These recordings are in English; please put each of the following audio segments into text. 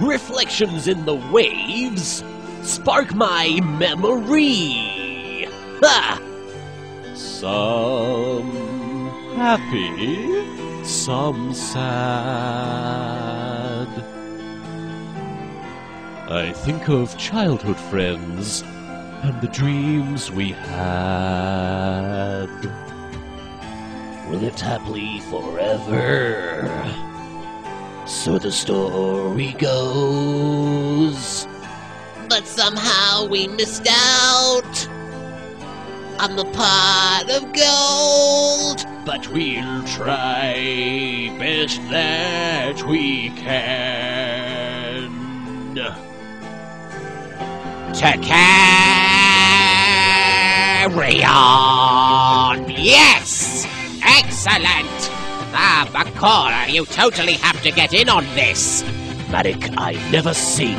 reflections in the waves spark my memory. Ha! Some happy, some sad. I think of childhood friends and the dreams we had. We lived happily forever. So the story goes. But somehow we missed out on the pot of gold. But we'll try best that we can. To carry on. Yes! Excellent! Ah, Bakura, you totally have to get in on this. Marik, I've never sing.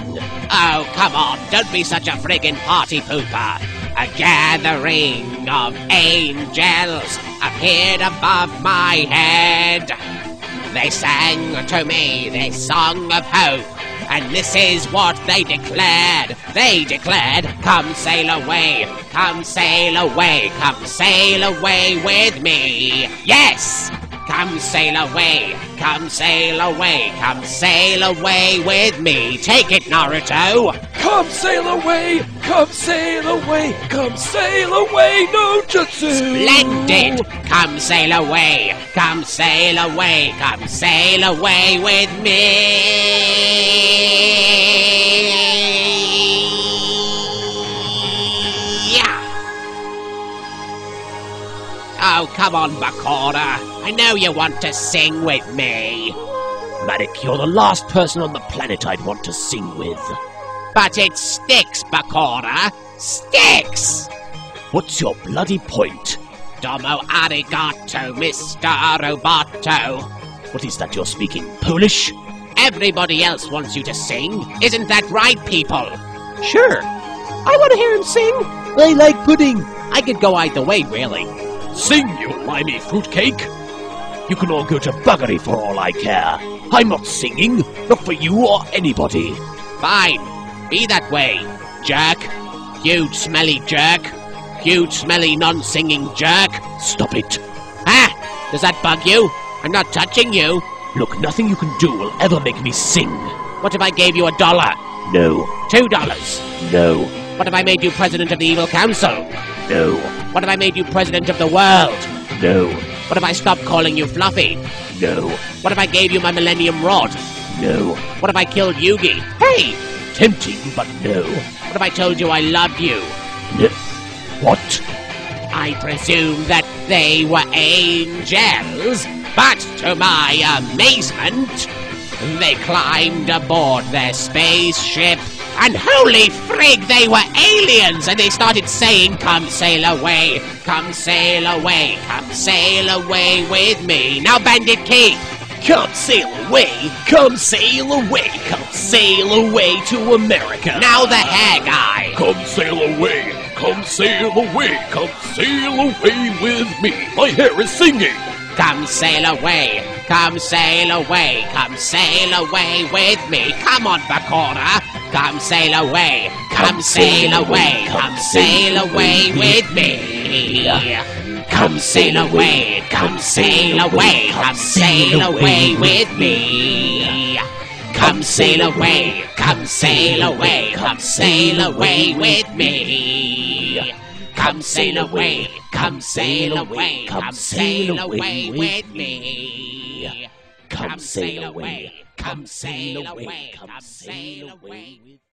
Oh, come on, don't be such a friggin' party pooper. A gathering of angels appeared above my head. They sang to me this song of hope, and this is what they declared. They declared, Come sail away, come sail away, come sail away with me. Yes! Come sail away, come sail away, come sail away with me. Take it, Naruto. Come sail away, come sail away, come sail away, no jutsu. Splendid! Come sail away, come sail away, come sail away with me. Oh, come on, Bakura. I know you want to sing with me. Marik, you're the last person on the planet I'd want to sing with. But it Styx, Bakura. Styx! What's your bloody point? Domo arigato, Mr. Roboto. What is that you're speaking? Polish? Everybody else wants you to sing. Isn't that right, people? Sure. I want to hear him sing. I like pudding. I could go either way, really. Sing, you limey fruitcake! You can all go to buggery for all I care. I'm not singing, not for you or anybody. Fine. Be that way, jerk. Huge smelly jerk. Huge smelly non-singing jerk. Stop it. Ah! Does that bug you? I'm not touching you. Look, nothing you can do will ever make me sing. What if I gave you a dollar? No, Two dollars? no, What if I made you president of the evil council? no, What if I made you president of the world? no, What if I stopped calling you Fluffy? no, What if I gave you my Millennium Rod? no. What if I killed Yugi? Hey! Tempting, but no. What if I told you I loved you? no. What? I presume that they were angels, but to my amazement, they climbed aboard their spaceship, and holy frig, they were aliens, and they started saying, Come sail away, come sail away, come sail away with me. Now, Bandit Keith, Come sail away, come sail away, come sail away to America. now the hair guy. Come sail away, come sail away, come sail away with me. My hair is singing. Come sail away, come sail away, come sail away with me. Come on, Bakura, come sail away, come sail away, come sail away with me. Come sail away, come sail away, come sail away with me. Come sail away, come sail away, come sail away with me. Come sail away, come sail away, come sail away with me. Come sail away, come sail away, come sail away.